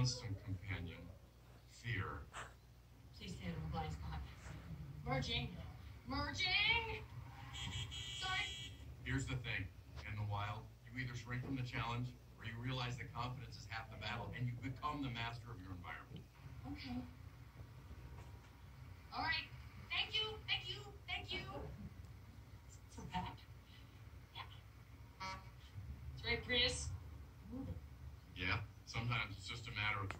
constant companion, fear. Please stand in the blind spot. Merging. Merging! Sorry. Here's the thing in the wild, you either shrink from the challenge or you realize that confidence is half the battle and you become the master of your environment. Okay. All right. Thank you. Thank you. Thank you. For that. Yeah. That's right, Prius. Sometimes it's just a matter of